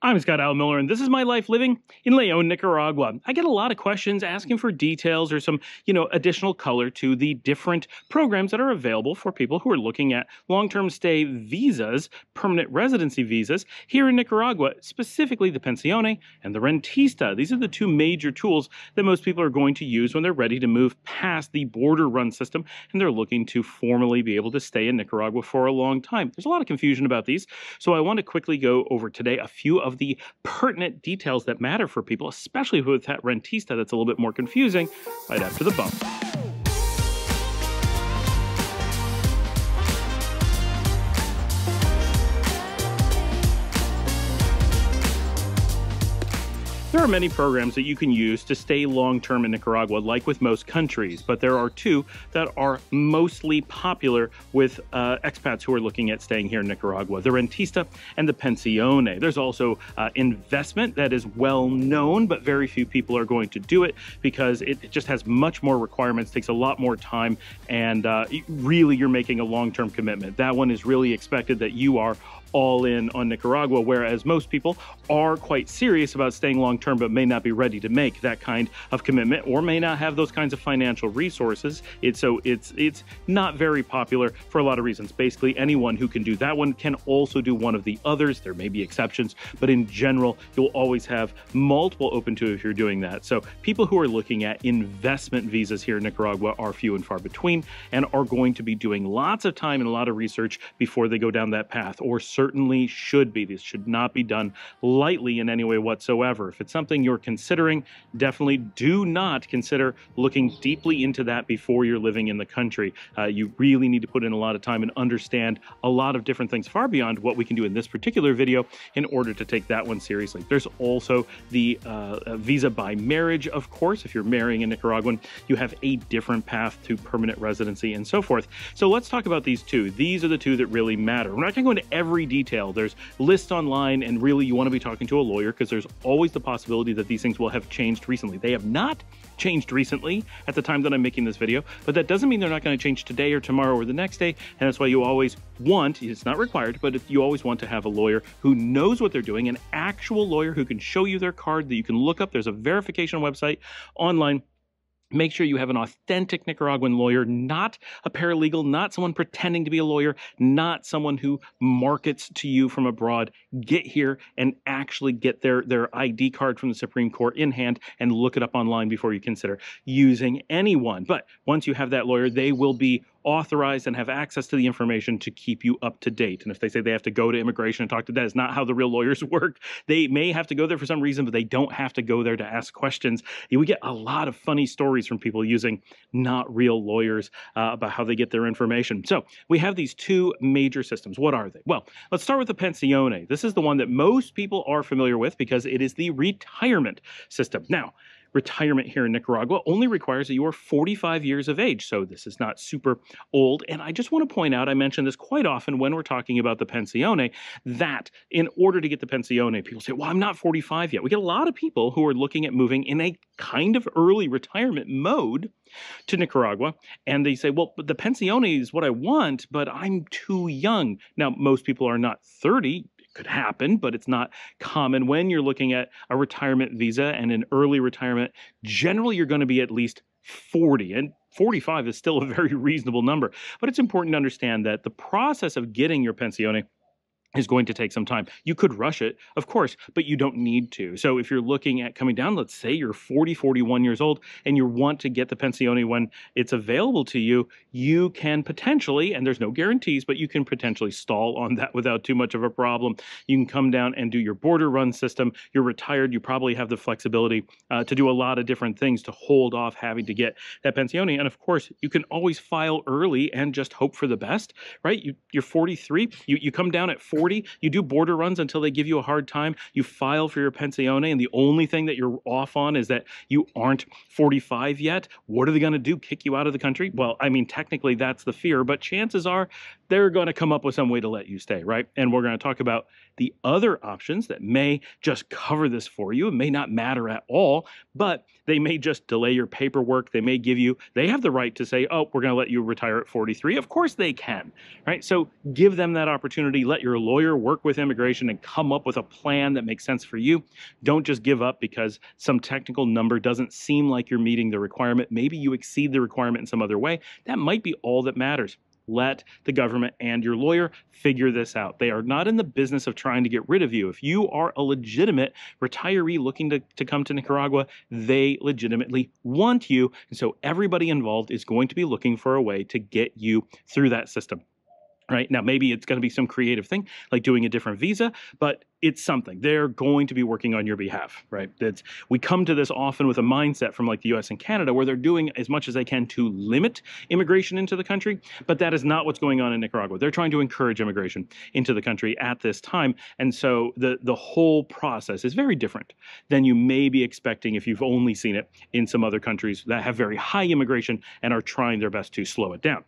I'm Scott Alan Miller, and this is my life living in Leon, Nicaragua. I get a lot of questions asking for details or some, you know, additional color to the different programs that are available for people who are looking at long-term stay visas, permanent residency visas here in Nicaragua, specifically the Pensione and the Rentista. These are the two major tools that most people are going to use when they're ready to move past the border run system and they're looking to formally be able to stay in Nicaragua for a long time. There's a lot of confusion about these, so I want to quickly go over today a few of the pertinent details that matter for people, especially with that rentista that's a little bit more confusing right after the bump. There are many programs that you can use to stay long term in Nicaragua, like with most countries, but there are two that are mostly popular with uh, expats who are looking at staying here in Nicaragua the Rentista and the Pensione. There's also uh, investment that is well known, but very few people are going to do it because it just has much more requirements, takes a lot more time, and uh, really you're making a long term commitment. That one is really expected that you are all in on Nicaragua, whereas most people are quite serious about staying long term but may not be ready to make that kind of commitment or may not have those kinds of financial resources. It's so it's it's not very popular for a lot of reasons. Basically, anyone who can do that one can also do one of the others. There may be exceptions, but in general, you'll always have multiple open to if you're doing that. So people who are looking at investment visas here in Nicaragua are few and far between and are going to be doing lots of time and a lot of research before they go down that path or certainly should be. This should not be done lightly in any way whatsoever. If it's something you're considering, definitely do not consider looking deeply into that before you're living in the country. Uh, you really need to put in a lot of time and understand a lot of different things far beyond what we can do in this particular video in order to take that one seriously. There's also the uh, visa by marriage, of course. If you're marrying a Nicaraguan, you have a different path to permanent residency and so forth. So let's talk about these two. These are the two that really matter. We're not going to go into every detail. There's lists online, and really you want to be talking to a lawyer because there's always the possibility that these things will have changed recently. They have not changed recently at the time that I'm making this video, but that doesn't mean they're not going to change today or tomorrow or the next day. And that's why you always want, it's not required, but you always want to have a lawyer who knows what they're doing, an actual lawyer who can show you their card that you can look up. There's a verification website online Make sure you have an authentic Nicaraguan lawyer, not a paralegal, not someone pretending to be a lawyer, not someone who markets to you from abroad. Get here and actually get their, their ID card from the Supreme Court in hand and look it up online before you consider using anyone. But once you have that lawyer, they will be authorized and have access to the information to keep you up to date. And if they say they have to go to immigration and talk to that, is not how the real lawyers work. They may have to go there for some reason, but they don't have to go there to ask questions. We get a lot of funny stories from people using not real lawyers uh, about how they get their information. So we have these two major systems. What are they? Well, let's start with the Pensione. This is the one that most people are familiar with because it is the retirement system. Now, retirement here in Nicaragua only requires that you are 45 years of age. So this is not super old. And I just want to point out, I mention this quite often when we're talking about the pensione, that in order to get the pensione, people say, well, I'm not 45 yet. We get a lot of people who are looking at moving in a kind of early retirement mode to Nicaragua. And they say, well, the pensione is what I want, but I'm too young. Now, most people are not 30 could happen, but it's not common. When you're looking at a retirement visa and an early retirement, generally you're going to be at least 40. And 45 is still a very reasonable number. But it's important to understand that the process of getting your pensione is going to take some time. You could rush it, of course, but you don't need to. So if you're looking at coming down, let's say you're 40, 41 years old and you want to get the pensione when it's available to you, you can potentially, and there's no guarantees, but you can potentially stall on that without too much of a problem. You can come down and do your border run system. You're retired. You probably have the flexibility uh, to do a lot of different things to hold off having to get that pensione. And of course, you can always file early and just hope for the best, right? You, you're 43, you, you come down at 40 40, you do border runs until they give you a hard time. You file for your pensione, and the only thing that you're off on is that you aren't 45 yet. What are they going to do? Kick you out of the country? Well, I mean, technically that's the fear, but chances are they're going to come up with some way to let you stay, right? And we're going to talk about the other options that may just cover this for you. It may not matter at all, but they may just delay your paperwork. They may give you, they have the right to say, oh, we're going to let you retire at 43. Of course they can, right? So give them that opportunity. Let your lawyer work with immigration and come up with a plan that makes sense for you. Don't just give up because some technical number doesn't seem like you're meeting the requirement. Maybe you exceed the requirement in some other way. That might be all that matters. Let the government and your lawyer figure this out. They are not in the business of trying to get rid of you. If you are a legitimate retiree looking to, to come to Nicaragua, they legitimately want you. And so everybody involved is going to be looking for a way to get you through that system right? Now maybe it's going to be some creative thing like doing a different visa but it's something. They're going to be working on your behalf right? It's we come to this often with a mindset from like the us and canada where they're doing as much as they can to limit immigration into the country but that is not what's going on in nicaragua. They're trying to encourage immigration into the country at this time and so the the whole process is very different than you may be expecting if you've only seen it in some other countries that have very high immigration and are trying their best to slow it down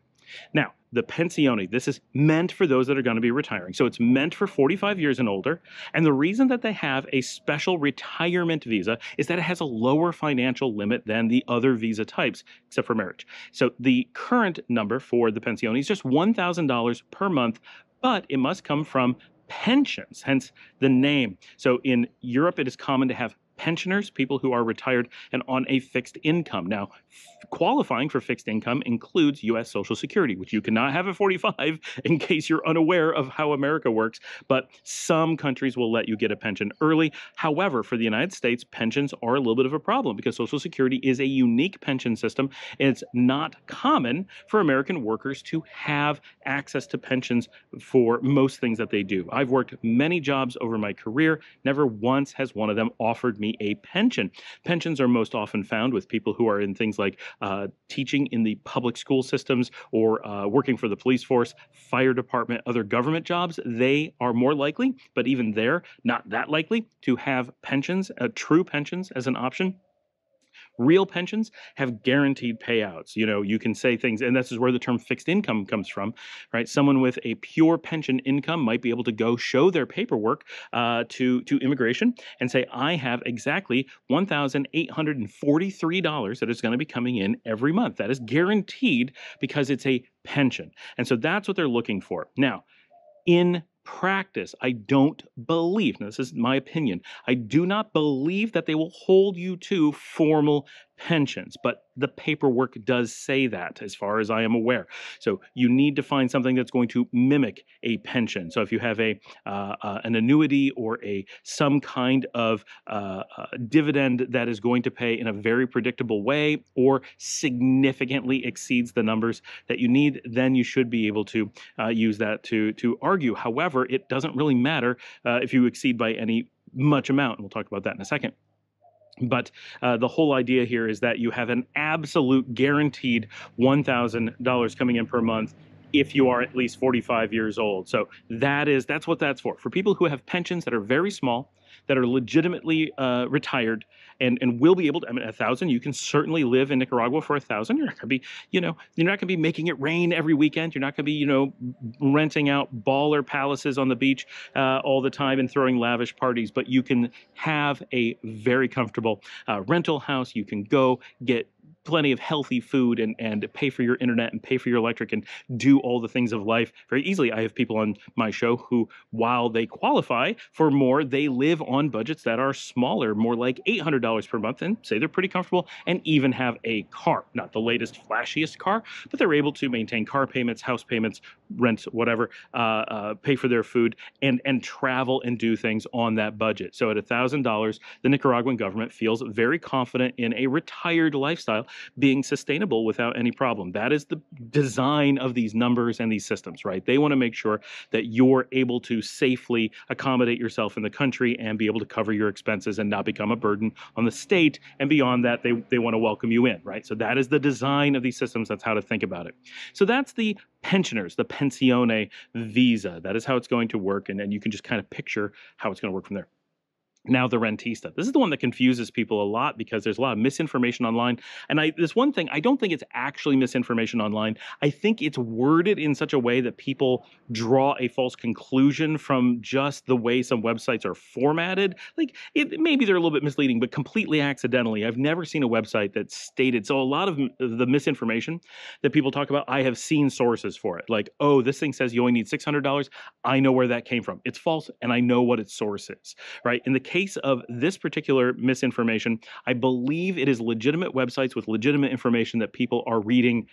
now the pensione. This is meant for those that are going to be retiring. So it's meant for 45 years and older. And the reason that they have a special retirement visa is that it has a lower financial limit than the other visa types, except for marriage. So the current number for the pensione is just $1,000 per month, but it must come from pensions, hence the name. So in Europe, it is common to have pensioners, people who are retired and on a fixed income. Now, qualifying for fixed income includes U.S. Social Security, which you cannot have at 45 in case you're unaware of how America works. But some countries will let you get a pension early. However, for the United States, pensions are a little bit of a problem because Social Security is a unique pension system. And it's not common for American workers to have access to pensions for most things that they do. I've worked many jobs over my career. Never once has one of them offered me a pension. Pensions are most often found with people who are in things like uh, teaching in the public school systems or uh, working for the police force, fire department, other government jobs. They are more likely, but even there, not that likely to have pensions, uh, true pensions as an option. Real pensions have guaranteed payouts. You know, you can say things, and this is where the term fixed income comes from, right? Someone with a pure pension income might be able to go show their paperwork uh, to to immigration and say, I have exactly one thousand eight hundred and forty three dollars that is going to be coming in every month. That is guaranteed because it's a pension, and so that's what they're looking for. Now, in practice, I don't believe, now this is my opinion, I do not believe that they will hold you to formal pensions, but the paperwork does say that as far as I am aware. So you need to find something that's going to mimic a pension. So if you have a uh, uh, an annuity or a some kind of uh, uh dividend that is going to pay in a very predictable way or significantly exceeds the numbers that you need, then you should be able to uh, use that to to argue. However, it doesn't really matter uh, if you exceed by any much amount, and we'll talk about that in a second. But uh, the whole idea here is that you have an absolute guaranteed $1,000 coming in per month if you are at least 45 years old. So that is that's what that's for. For people who have pensions that are very small, that are legitimately uh, retired and, and will be able to, I mean, a thousand, you can certainly live in Nicaragua for a thousand. You're not going to be, you know, you're not going to be making it rain every weekend. You're not going to be, you know, renting out baller palaces on the beach uh, all the time and throwing lavish parties, but you can have a very comfortable uh, rental house. You can go get plenty of healthy food and, and pay for your internet and pay for your electric and do all the things of life very easily. I have people on my show who, while they qualify for more, they live on budgets that are smaller, more like $800 per month, and say they're pretty comfortable and even have a car. Not the latest, flashiest car, but they're able to maintain car payments, house payments, rent, whatever, uh, uh, pay for their food, and, and travel and do things on that budget. So at $1,000, the Nicaraguan government feels very confident in a retired lifestyle being sustainable without any problem. That is the design of these numbers and these systems, right? They want to make sure that you're able to safely accommodate yourself in the country and be able to cover your expenses and not become a burden on the state. And beyond that, they, they want to welcome you in, right? So that is the design of these systems. That's how to think about it. So that's the pensioners, the pensione visa. That is how it's going to work. And then you can just kind of picture how it's going to work from there. Now the rentista. This is the one that confuses people a lot because there's a lot of misinformation online. And i this one thing i don't think it's actually misinformation online. I think it's worded in such a way that people draw a false conclusion from just the way some websites are formatted. Like it, maybe they're a little bit misleading but completely accidentally i've never seen a website that stated so a lot of the misinformation that people talk about i have seen sources for it. Like oh this thing says you only need $600 i know where that came from. It's false and i know what its source is right? In the case of this particular misinformation, I believe it is legitimate websites with legitimate information that people are reading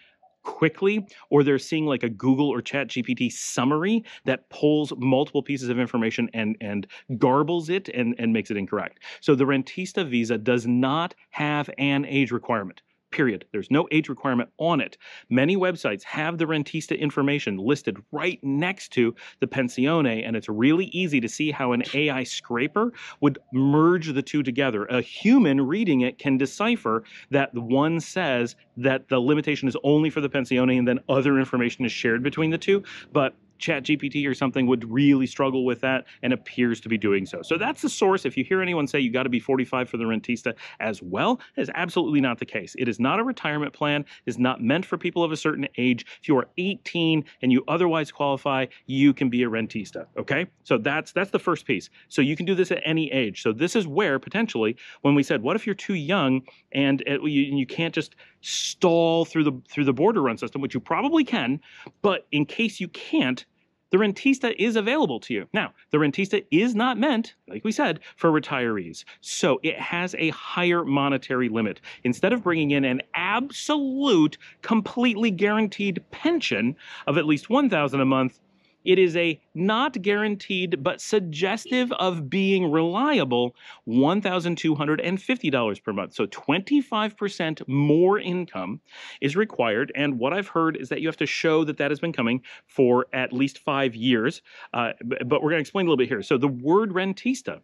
quickly or they're seeing like a Google or Chat GPT summary that pulls multiple pieces of information and and garbles it and, and makes it incorrect. So the Rentista visa does not have an age requirement period. There's no age requirement on it. Many websites have the rentista information listed right next to the pensione, and it's really easy to see how an AI scraper would merge the two together. A human reading it can decipher that one says that the limitation is only for the pensione and then other information is shared between the two, but ChatGPT or something would really struggle with that and appears to be doing so. So that's the source. If you hear anyone say you got to be 45 for the rentista as well, that is absolutely not the case. It is not a retirement plan, it is not meant for people of a certain age. If you are 18 and you otherwise qualify, you can be a rentista. Okay? So that's that's the first piece. So you can do this at any age. So this is where potentially when we said, what if you're too young and it, you, you can't just stall through the through the border run system, which you probably can, but in case you can't, the rentista is available to you. Now, the rentista is not meant, like we said, for retirees. So it has a higher monetary limit. Instead of bringing in an absolute, completely guaranteed pension of at least 1000 a month, it is a not guaranteed but suggestive of being reliable $1,250 per month. So 25% more income is required. And what I've heard is that you have to show that that has been coming for at least five years. Uh, but we're going to explain a little bit here. So the word rentista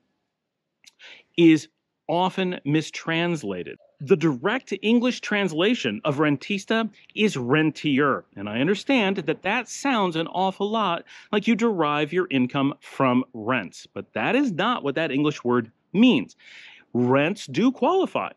is often mistranslated. The direct English translation of rentista is rentier. And I understand that that sounds an awful lot like you derive your income from rents, but that is not what that English word means. Rents do qualify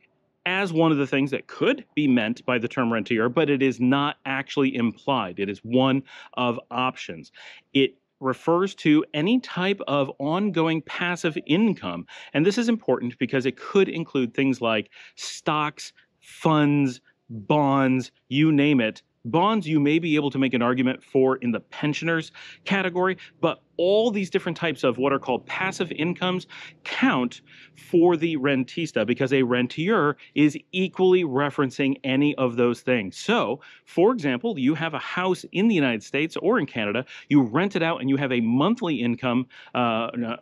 as one of the things that could be meant by the term rentier, but it is not actually implied. It is one of options. It refers to any type of ongoing passive income. And this is important because it could include things like stocks, funds, bonds, you name it, Bonds you may be able to make an argument for in the pensioners category, but all these different types of what are called passive incomes count for the rentista because a rentier is equally referencing any of those things. So, for example, you have a house in the United States or in Canada, you rent it out and you have a monthly income uh,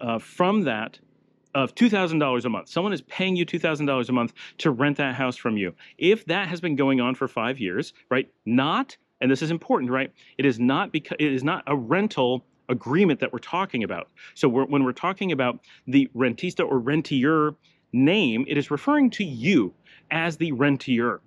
uh, from that of $2,000 a month. Someone is paying you $2,000 a month to rent that house from you. If that has been going on for five years, right? Not, and this is important, right? It is not because it is not a rental agreement that we're talking about. So we're, when we're talking about the rentista or rentier name, it is referring to you as the rentier.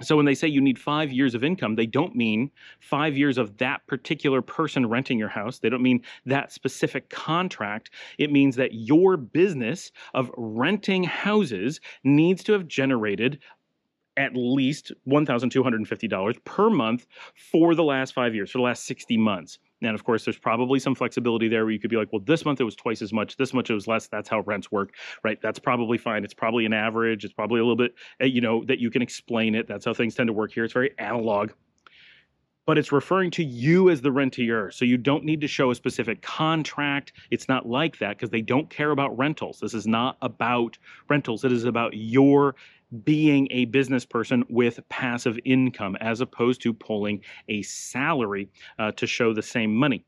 So when they say you need five years of income, they don't mean five years of that particular person renting your house. They don't mean that specific contract. It means that your business of renting houses needs to have generated at least $1,250 per month for the last five years, for the last 60 months. And of course, there's probably some flexibility there where you could be like, well, this month it was twice as much, this much it was less. That's how rents work, right? That's probably fine. It's probably an average. It's probably a little bit, eh, you know, that you can explain it. That's how things tend to work here. It's very analog. But it's referring to you as the rentier. So you don't need to show a specific contract. It's not like that because they don't care about rentals. This is not about rentals. It is about your being a business person with passive income as opposed to pulling a salary uh, to show the same money.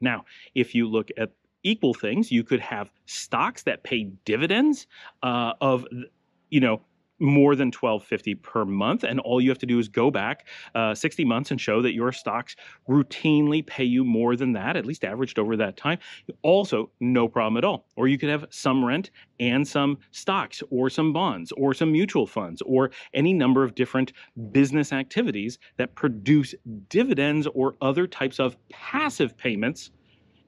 Now, if you look at equal things, you could have stocks that pay dividends uh, of, you know, more than 1250 per month and all you have to do is go back uh, 60 months and show that your stocks routinely pay you more than that at least averaged over that time also no problem at all or you could have some rent and some stocks or some bonds or some mutual funds or any number of different business activities that produce dividends or other types of passive payments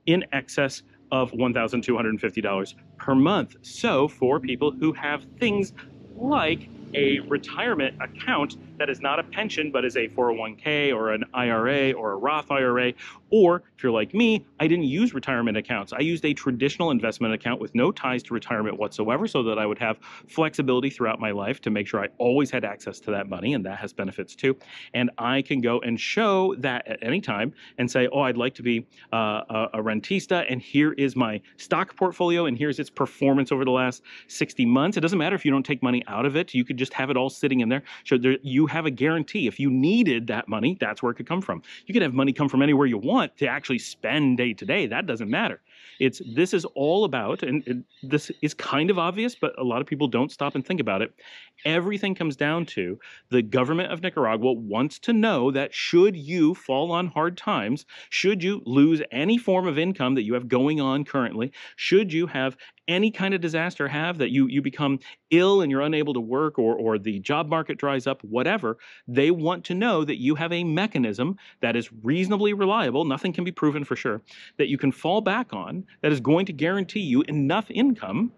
in excess of $1,250 per month. So for people who have things like a retirement account that is not a pension but is a 401k or an IRA or a Roth IRA. Or if you're like me, I didn't use retirement accounts. I used a traditional investment account with no ties to retirement whatsoever so that I would have flexibility throughout my life to make sure I always had access to that money, and that has benefits too. And I can go and show that at any time and say, oh, I'd like to be uh, a, a rentista, and here is my stock portfolio, and here's its performance over the last 60 months. It doesn't matter if you don't take money out of it, you could just have it all sitting in there. So there, you have a guarantee. If you needed that money, that's where it could come from. You could have money come from anywhere you want to actually spend day to day. That doesn't matter. It's this is all about, and it, this is kind of obvious, but a lot of people don't stop and think about it. Everything comes down to the government of Nicaragua wants to know that should you fall on hard times, should you lose any form of income that you have going on currently, should you have any kind of disaster have that you you become ill and you're unable to work or or the job market dries up whatever they want to know that you have a mechanism that is reasonably reliable nothing can be proven for sure that you can fall back on that is going to guarantee you enough income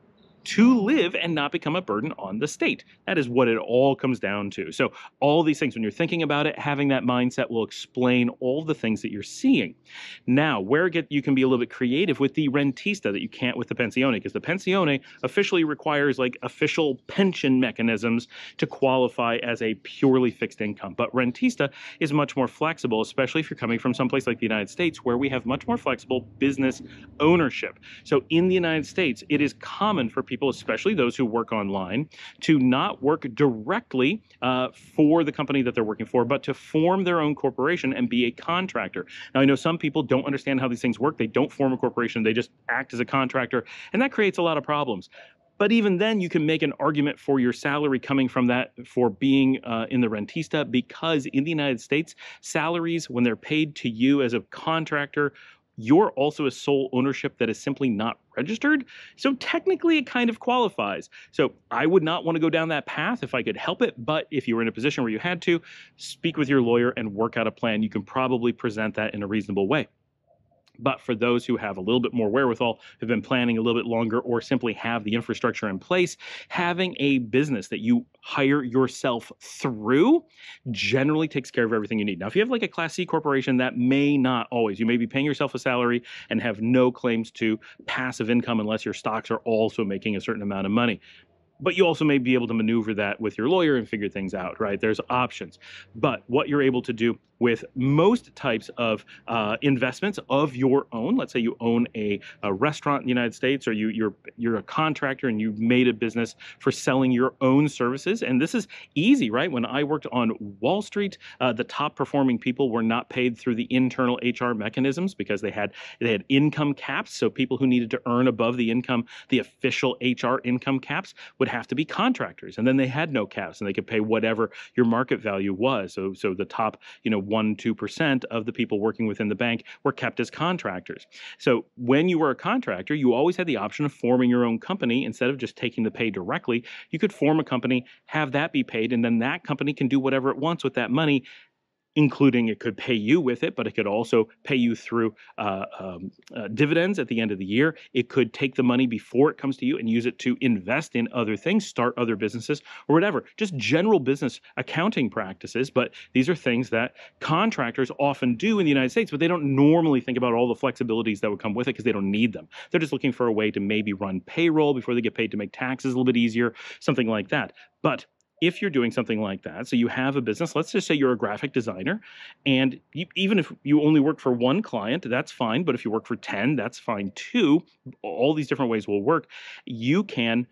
to live and not become a burden on the state. That is what it all comes down to. So, all these things, when you're thinking about it, having that mindset will explain all the things that you're seeing. Now, where get you can be a little bit creative with the rentista that you can't with the pensione, because the pensione officially requires like official pension mechanisms to qualify as a purely fixed income. But rentista is much more flexible, especially if you're coming from someplace like the United States, where we have much more flexible business ownership. So, in the United States, it is common for people, especially those who work online, to not work directly uh, for the company that they're working for, but to form their own corporation and be a contractor. Now, I know some people don't understand how these things work. They don't form a corporation, they just act as a contractor, and that creates a lot of problems. But even then, you can make an argument for your salary coming from that for being uh, in the rentista because in the United States, salaries, when they're paid to you as a contractor you're also a sole ownership that is simply not registered. So technically, it kind of qualifies. So I would not want to go down that path if I could help it. But if you were in a position where you had to, speak with your lawyer and work out a plan. You can probably present that in a reasonable way. But for those who have a little bit more wherewithal, have been planning a little bit longer, or simply have the infrastructure in place, having a business that you hire yourself through generally takes care of everything you need. Now, if you have like a Class C corporation, that may not always. You may be paying yourself a salary and have no claims to passive income unless your stocks are also making a certain amount of money but you also may be able to maneuver that with your lawyer and figure things out, right? There's options. But what you're able to do with most types of uh, investments of your own, let's say you own a, a restaurant in the United States or you, you're, you're a contractor and you've made a business for selling your own services. And this is easy, right? When I worked on Wall Street, uh, the top performing people were not paid through the internal HR mechanisms because they had, they had income caps. So people who needed to earn above the income, the official HR income caps would have to be contractors. And then they had no caps and they could pay whatever your market value was. So, so the top, you know, one, 2% of the people working within the bank were kept as contractors. So when you were a contractor, you always had the option of forming your own company instead of just taking the pay directly. You could form a company, have that be paid, and then that company can do whatever it wants with that money including it could pay you with it, but it could also pay you through uh, um, uh, dividends at the end of the year. It could take the money before it comes to you and use it to invest in other things, start other businesses, or whatever. Just general business accounting practices. But these are things that contractors often do in the United States, but they don't normally think about all the flexibilities that would come with it because they don't need them. They're just looking for a way to maybe run payroll before they get paid to make taxes a little bit easier, something like that. But if you're doing something like that, so you have a business, let's just say you're a graphic designer, and you, even if you only work for one client, that's fine. But if you work for 10, that's fine too. All these different ways will work. You can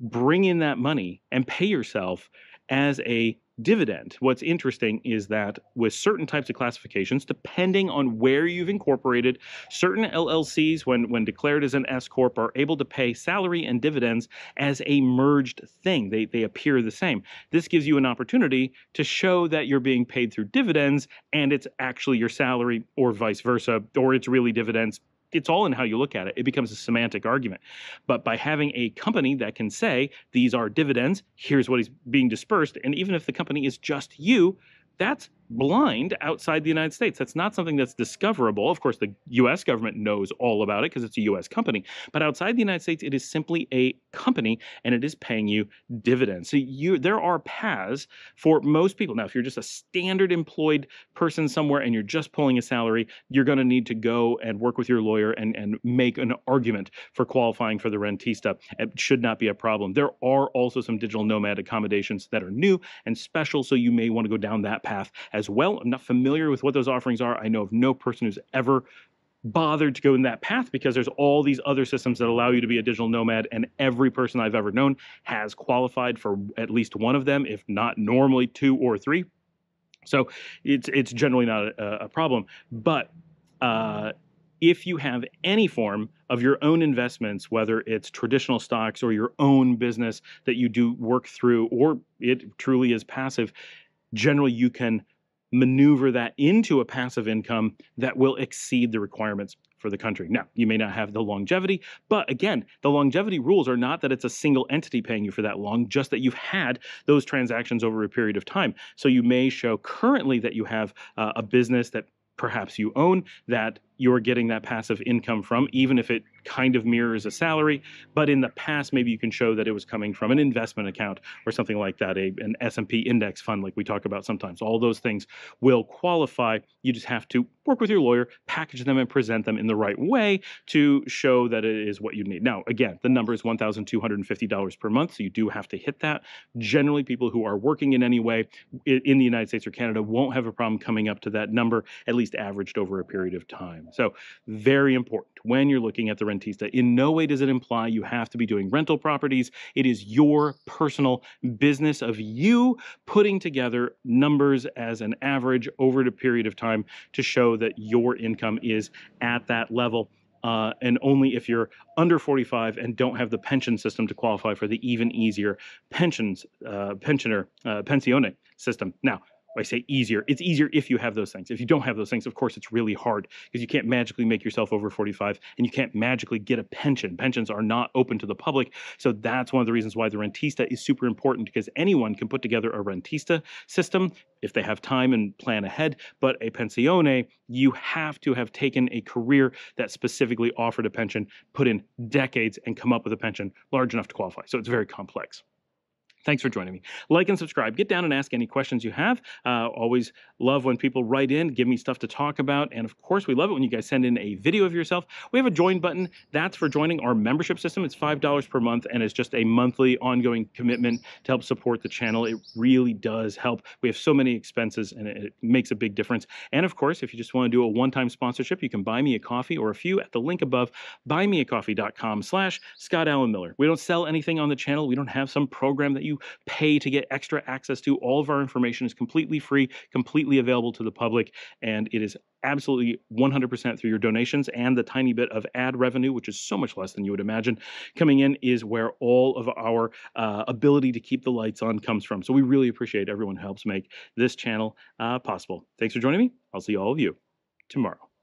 bring in that money and pay yourself as a dividend. What's interesting is that with certain types of classifications, depending on where you've incorporated, certain LLCs, when, when declared as an S Corp, are able to pay salary and dividends as a merged thing. They, they appear the same. This gives you an opportunity to show that you're being paid through dividends and it's actually your salary or vice versa, or it's really dividends it's all in how you look at it. It becomes a semantic argument. But by having a company that can say, these are dividends, here's what is being dispersed, and even if the company is just you, that's blind outside the United States. That's not something that's discoverable. Of course, the US government knows all about it because it's a US company. But outside the United States, it is simply a company and it is paying you dividends. So you there are paths for most people. Now, if you're just a standard employed person somewhere and you're just pulling a salary, you're going to need to go and work with your lawyer and, and make an argument for qualifying for the rentista. It should not be a problem. There are also some digital nomad accommodations that are new and special, so you may want to go down that path as well. I'm not familiar with what those offerings are. I know of no person who's ever bothered to go in that path because there's all these other systems that allow you to be a digital nomad and every person I've ever known has qualified for at least one of them if not normally two or three so it's it's generally not a, a problem but uh, if you have any form of your own investments, whether it's traditional stocks or your own business that you do work through, or it truly is passive, generally you can maneuver that into a passive income that will exceed the requirements for the country. Now, you may not have the longevity, but again, the longevity rules are not that it's a single entity paying you for that long, just that you've had those transactions over a period of time. So you may show currently that you have uh, a business that perhaps you own that you're getting that passive income from, even if it kind of mirrors a salary. But in the past, maybe you can show that it was coming from an investment account or something like that, a, an S&P index fund like we talk about sometimes. All those things will qualify. You just have to work with your lawyer, package them and present them in the right way to show that it is what you need. Now, again, the number is $1,250 per month, so you do have to hit that. Generally, people who are working in any way in the United States or Canada won't have a problem coming up to that number, at least averaged over a period of time. So, very important when you're looking at the rentista. In no way does it imply you have to be doing rental properties. It is your personal business of you putting together numbers as an average over a period of time to show that your income is at that level. Uh, and only if you're under 45 and don't have the pension system to qualify for the even easier pensions uh, pensioner uh, pensione system. Now, I say easier. It's easier if you have those things. If you don't have those things, of course, it's really hard because you can't magically make yourself over 45 and you can't magically get a pension. Pensions are not open to the public. So that's one of the reasons why the rentista is super important because anyone can put together a rentista system if they have time and plan ahead. But a pensione, you have to have taken a career that specifically offered a pension, put in decades, and come up with a pension large enough to qualify. So it's very complex. Thanks for joining me. Like and subscribe. Get down and ask any questions you have. Uh, always love when people write in, give me stuff to talk about. And of course, we love it when you guys send in a video of yourself. We have a join button. That's for joining our membership system. It's $5 per month and it's just a monthly ongoing commitment to help support the channel. It really does help. We have so many expenses and it makes a big difference. And of course, if you just want to do a one-time sponsorship, you can buy me a coffee or a few at the link above, buymeacoffee.com slash Scott Alan Miller. We don't sell anything on the channel. We don't have some program that you pay to get extra access to. All of our information is completely free, completely available to the public, and it is absolutely 100% through your donations and the tiny bit of ad revenue, which is so much less than you would imagine, coming in is where all of our uh, ability to keep the lights on comes from. So we really appreciate everyone who helps make this channel uh, possible. Thanks for joining me. I'll see all of you tomorrow.